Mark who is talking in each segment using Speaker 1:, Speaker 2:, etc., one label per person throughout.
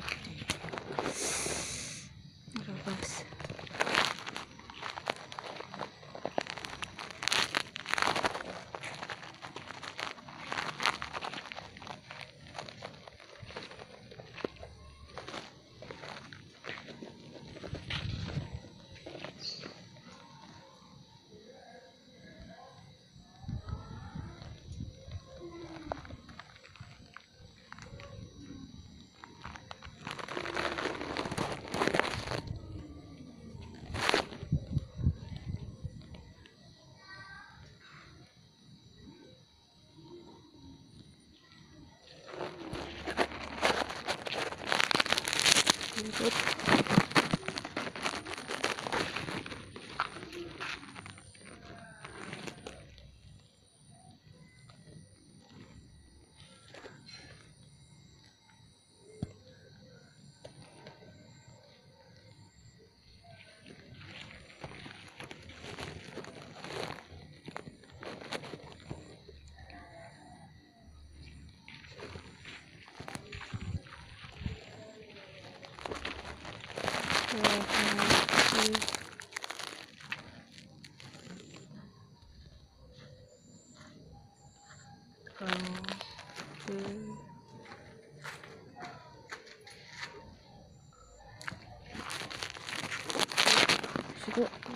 Speaker 1: happy. Вот. 个。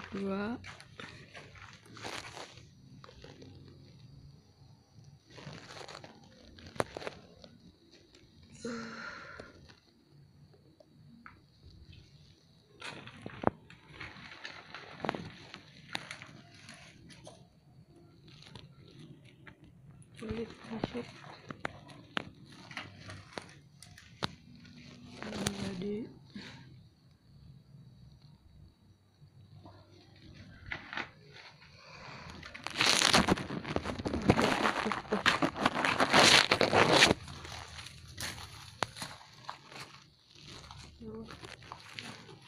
Speaker 1: kedua sulit masuk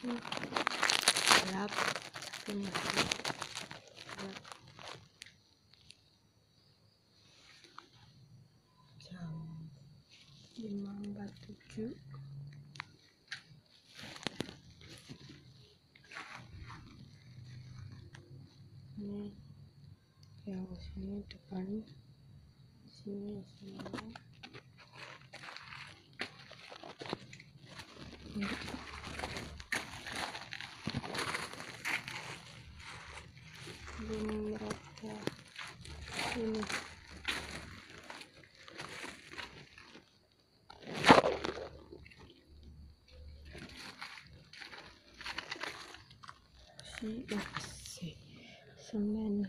Speaker 1: gelap. Tapi masih gelap. Jam lima empat tujuh. Ini yang sini depan. Sini semua ini belum merata ini CFC semen.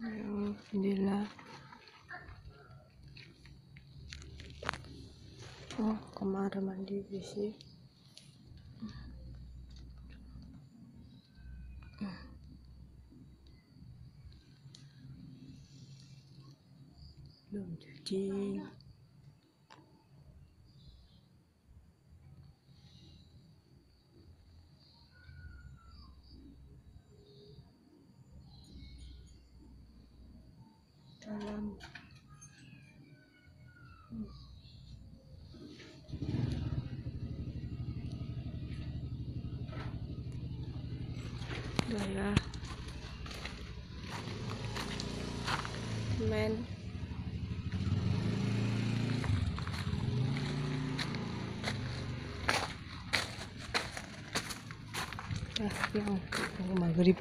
Speaker 1: Yang jendela oh kamar mandi đường thủy chi column rồi uh, men. क्या हूँ मगरिब